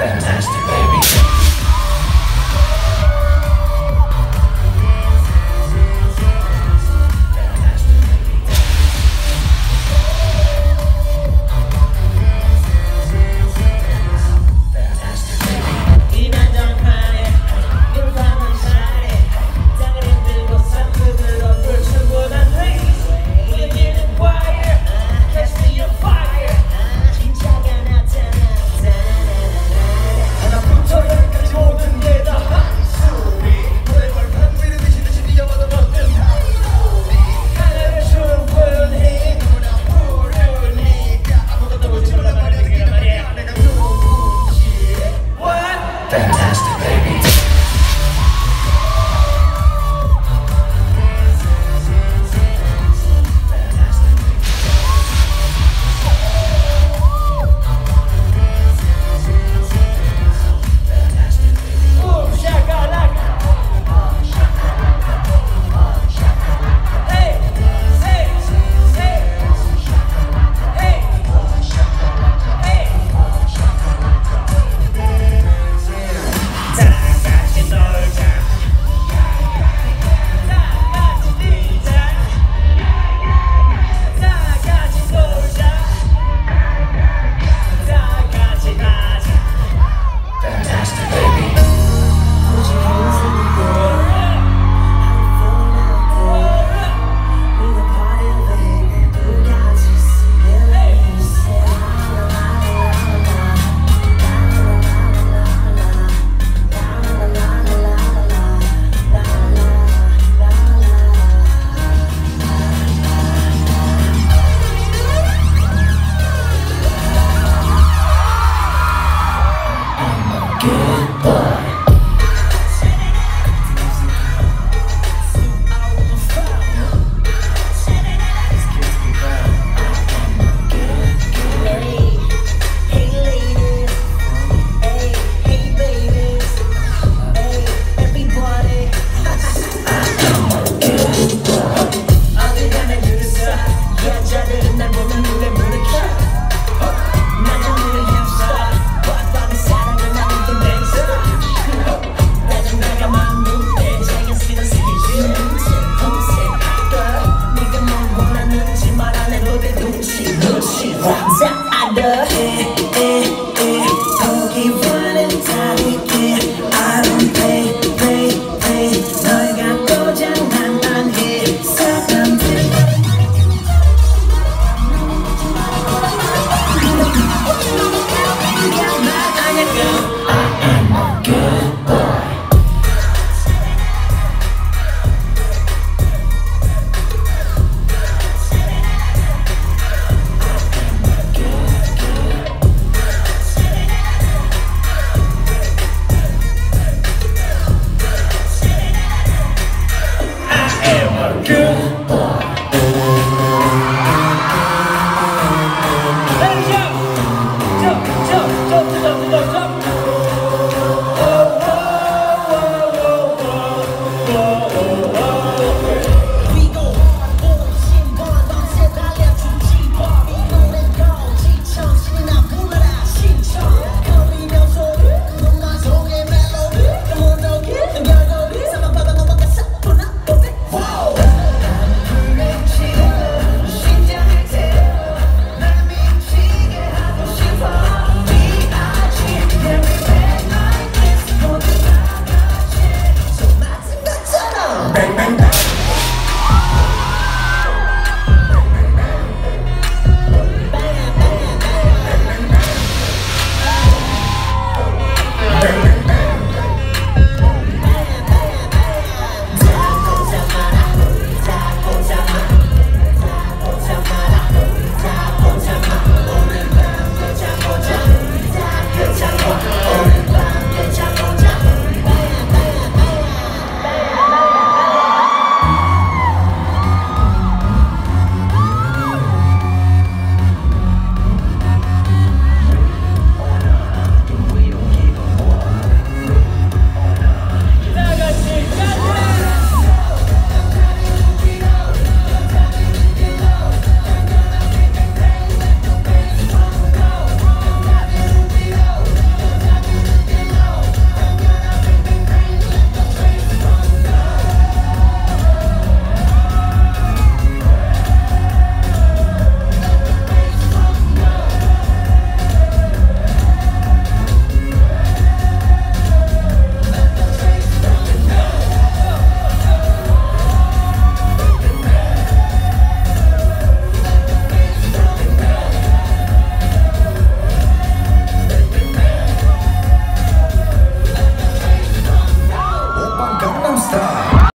Fantastic.